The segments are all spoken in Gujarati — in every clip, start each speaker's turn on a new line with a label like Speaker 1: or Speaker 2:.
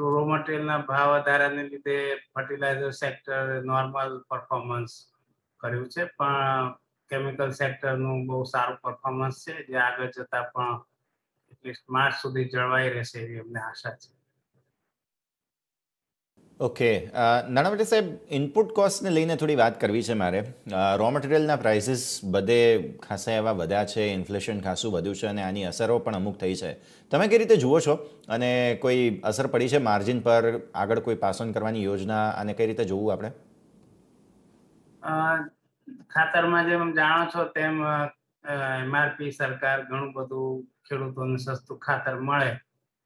Speaker 1: રો મટીરિયલના ભાવ વધારાને લીધે ફર્ટિલાઇઝર સેક્ટર નોર્મલ પરફોર્મન્સ કર્યું છે. પણ કેમિકલ સેક્ટરનું બહુ સારું પરફોર્મન્સ છે. જે આગળ જતા પણ એટલીસ્ટ માર્ચ સુધી જળવાઈ રહેશે એવી અમને આશા છે.
Speaker 2: ઓકે નાણાવટી સાહેબ ઇનપુટ કોસ્ટને લઈને થોડી વાત કરવી છે મારે. રો મટીરિયલના પ્રાઇસીસ બધે ખાસા એવા વધ્યા છે ઇન્ફ્લેશન ખાસું વધ્યું છે અને આની અસરો પણ અમુક થઈ છે. તમે કઈ રીતે જુઓ છો? અને કોઈ અસર પડી છે માર્જિન પર? આગળ કોઈ પાસ કરવાની યોજના અને કઈ રીતે જોવું આપણે?
Speaker 1: ખાતરમાં જેમ જાણો છો તેમ એમઆરપી સરકાર ઘણું બધું ખેડૂતોને સસ્તું ખાતર મળે.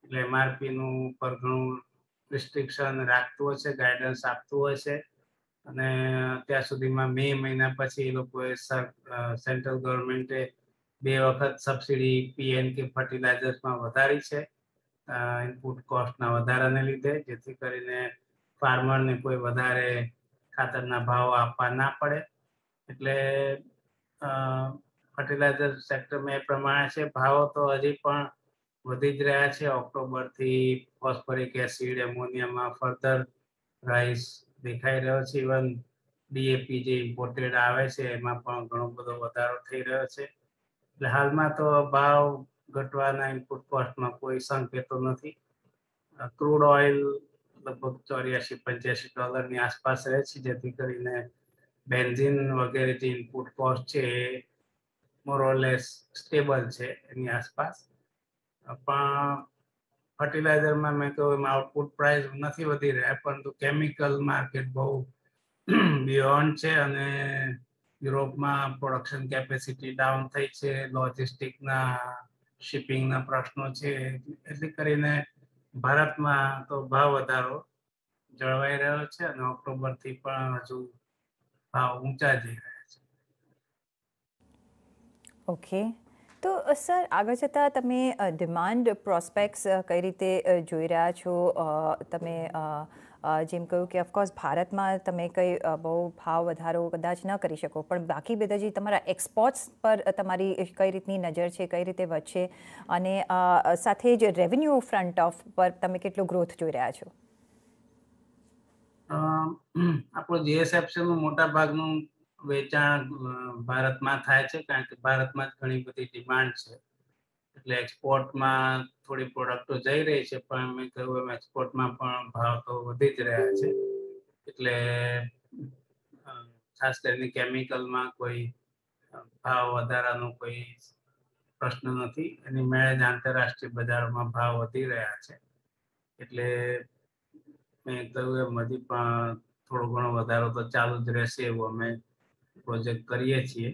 Speaker 1: એટલે એમઆરપી નું પર ઘણું રિસ્ટ્રિક્શન રાખતું છે ગાઈડન્સ આપતું છે અને અત્યાર સુધીમાં મે મહિના પછી એ લોકોએ સેન્ટ્રલ ગવર્મેન્ટે બે વખત સબસિડી પીએન કે ફર્ટિલાઇઝર્સમાં વધારી છે. ઇનપુટ કોસ્ટના વધારાને લીધે, જેથી કરીને ફાર્મરને કોઈ વધારે ખાતરના ભાવ આપવા ના પડે. એટલે ફર્ટિલાઇઝર સેક્ટરમાં એ પ્રમાણે છે. ભાવો તો હજી પણ વધી જ રહ્યા છે. ઓક્ટોબરથી ફોસ્ફરિક એસિડ, એમોનિયામાં ફર્ધર રાઈસ દેખાઈ રહ્યો છે. ઇવન ડીએપી જે ઇમ્પોર્ટેડ આવે છે, એમાં પણ ઘણો બધો વધારો થઈ રહ્યો છે. એટલે હાલમાં તો ભાવ ઘટવાના ઇનપુટ કોસ્ટમાં કોઈ સંકેતો નથી. ક્રૂડ ઓઇલ લગભગ ચોર્યાસી, પંચ્યાસી ડોલરની આસપાસ રહે છે. જેથી કરીને બેન્ઝિન વગેરે જે ઇનપુટ કોસ્ટ છે, એ સ્ટેબલ છે એની આસપાસ. પણ ફર્ટિલાઇઝરમાં મેં કહ્યું એમાં આઉટપુટ પ્રાઇસ નથી વધી રહ્યા, પરંતુ કેમિકલ માર્કેટ બહુ બિયોન્ડ છે અને યુરોપમાં પ્રોડક્શન કેપેસિટી ડાઉન થઈ છે લોજિસ્ટિકના શિપિંગના પ્રશ્નો છે, એટલે કરીને ભારતમાં તો ભાવ વધારો જળવાઈ રહ્યો છે અને ઓક્ટોબરથી પણ હજુ ભાવ ઊંચા જઈ રહ્યા છે.
Speaker 3: ઓકે તો સર, આગળ જતાં તમે ડિમાન્ડ પ્રોસ્પેક્ટ્સ કઈ રીતે જોઈ રહ્યા છો? તમે જેમ કહ્યું કે ઓફકોર્સ ભારતમાં તમે કંઈ બહુ ભાવ વધારો કદાચ ન કરી શકો, પણ બાકી બધા જે તમારા એક્સપોર્ટ્સ પર તમારી કઈ રીતની નજર છે, કઈ રીતે વધશે? અને સાથે જ રેવન્યુ ફ્રન્ટ ઓફ પર તમે કેટલો ગ્રોથ જોઈ રહ્યા છો?
Speaker 1: આપણો જીએસએફસીનું મોટા ભાગનું વેચાણ ભારતમાં થાય છે, કારણ કે ભારતમાં જ ઘણી બધી ડિમાન્ડ છે. એટલે એક્સપોર્ટમાં થોડી પ્રોડક્ટો જઈ રહી છે, પણ મેં કહ્યું એમ એક્સપોર્ટમાં પણ ભાવ તો વધી જ રહ્યા છે. એટલે ખાસ કરીને કેમિકલમાં કોઈ ભાવ વધારાનો કોઈ પ્રશ્ન નથી એની મેળે જ આંતરરાષ્ટ્રીય બજારોમાં ભાવ વધી રહ્યા છે. એટલે મેં કહ્યું એમ હજી પણ થોડો ઘણો વધારો તો ચાલુ જ રહેશે એવું અમે પ્રોજેક્ટ કરીએ છીએ.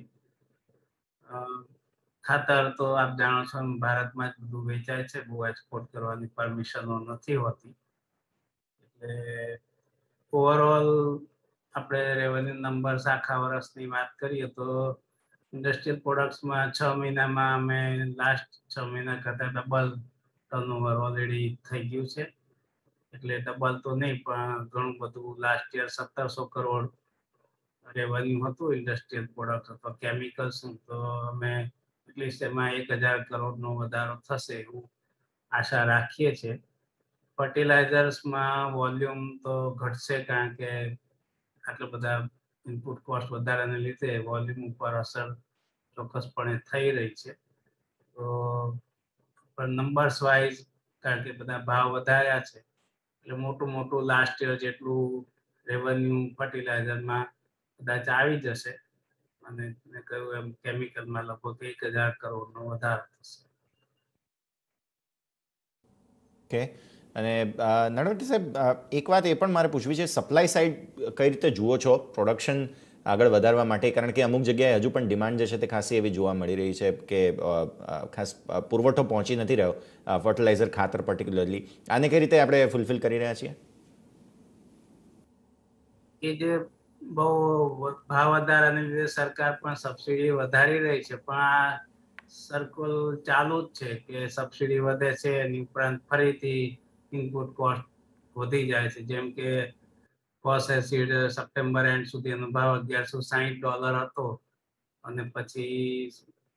Speaker 1: ખાતર તો આપ જાણો છો ભારતમાં જ બધું વેચાય છે. બહુ એક્સપોર્ટ કરવાની પરમિશનો નથી હોતી. એટલે ઓવરઓલ આપણે રેવન્યુ નંબર્સ આખા વર્ષની વાત કરીએ તો ઇન્ડસ્ટ્રીયલ પ્રોડક્ટ્સમાં છ મહિનામાં અમે લાસ્ટ છ મહિના કરતાં ડબલ ટર્નઓવર ઓલરેડી થઈ ગયું છે. એટલે ડબલ તો નહીં, પણ ઘણું બધું લાસ્ટ યર સત્તરસો કરોડ રેવન્યુ હતું ઇન્ડસ્ટ્રીયલ પ્રોડક્ટ અથવા કેમિકલ્સ તો અમે એટલીસ્ટ એમાં એક હજાર કરોડનો વધારો થશે એવું આશા રાખીએ છીએ. ફર્ટિલાઇઝર્સમાં વોલ્યુમ તો ઘટશે કારણ કે આટલા બધા ઇનપુટ કોસ્ટ વધારાને લીધે વોલ્યુમ ઉપર અસર ચોક્કસપણે થઈ રહી છે. તો પણ નંબર્સ વાઇઝ કારણ કે બધા ભાવ વધાર્યા છે. એટલે મોટું મોટું લાસ્ટ યર જેટલું રેવન્યુ ફર્ટિલાઇઝરમાં કદાચ આવી જશે. અને મેં કહ્યું એમ કેમિકલમાં લગભગ એક હજાર કરોડનો વધારો થશે.
Speaker 2: ઓકે અને નડવટી સાહેબ એક વાત એ પણ મારે પૂછવી છે સપ્લાય સાઈડ કઈ રીતે જુઓ છો? પ્રોડક્શન આગળ વધારવા માટે કારણ કે અમુક જગ્યાએ હજુ પણ ડિમાન્ડ જે છે તે ખાસી એવી જોવા મળી રહી છે કે ખાસ પુરવઠો પહોંચી નથી રહ્યો ફર્ટિલાઇઝર ખાતર પર્ટિક્યુલરલી આને કઈ રીતે આપણે ફૂલફિલ કરી રહ્યા છીએ?
Speaker 1: એ જે બહુ ભાવ વધારાને લીધે સરકાર પણ સબસિડી વધારી રહી છે. પણ આ સર્કલ ચાલુ જ છે કે સબસિડી વધે છે એની ઉપરાંત ફરીથી ઇનપુટ કોસ્ટ વધી જાય છે. જેમ કે કોસ એસિડ સપ્ટેમ્બર એન્ડ સુધી એનો ભાવ અગિયારસો સાહીઠ ડોલર હતો અને પછી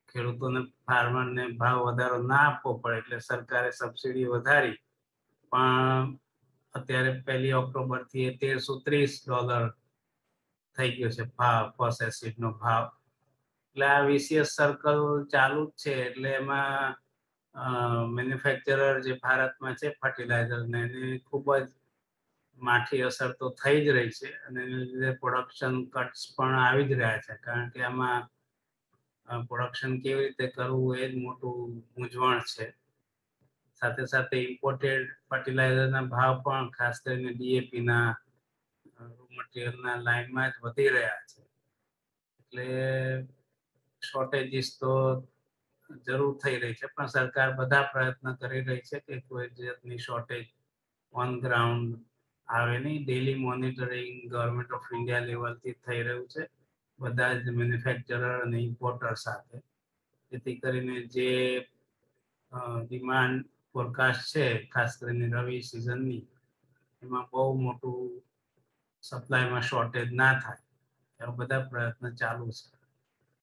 Speaker 1: ખેડૂતોને ફાર્મરને ભાવ વધારો ના આપવો પડે એટલે સરકારે સબસિડી વધારી. પણ અત્યારે પહેલી ઓક્ટોબરથી એ તેરસો ત્રીસ ડોલર થઈ ગયો છે ભાવ ફોસેસિડ નો ભાવ. એટલે આ વિશેષ સર્કલ ચાલુ જ છે, એટલે એમાં મેન્યુફેક્ચરર જે ભારતમાં છે ફર્ટિલાઇઝર ને એની ખૂબ જ માઠી અસર તો થઈ જ રહી છે અને એને લીધે પ્રોડક્શન કટ્સ પણ આવી જ રહ્યા છે, કારણ કે આમાં પ્રોડક્શન કેવી રીતે કરવું એ જ મોટું મૂંઝવણ છે. સાથે સાથે ઇમ્પોર્ટેડ ફર્ટિલાઇઝરના ભાવ પણ ખાસ કરીને ડીએપીના મટીરિયલના લાઇનમાં જ વધી રહ્યા છે. એટલે શોર્ટેજીસ તો જરૂર થઈ રહી છે, પણ સરકાર બધા પ્રયત્ન કરી રહી છે કે કોઈ જાતની શોર્ટેજ ઓન ગ્રાઉન્ડ આવે નહીં. Daily monitoring government of India લેવલથી થઈ રહ્યું છે. બધા જ મેન્યુફેક્ચરર અને ઇમ્પોર્ટર સાથે. જેથી કરીને જે ડિમાન્ડ ફોરકાસ્ટ છે, ખાસ કરીને રવિ સિઝનની એમાં બહુ મોટું સપ્લાયમાં શોર્ટેજ ના થાય એવા બધા પ્રયત્ન ચાલુ છે.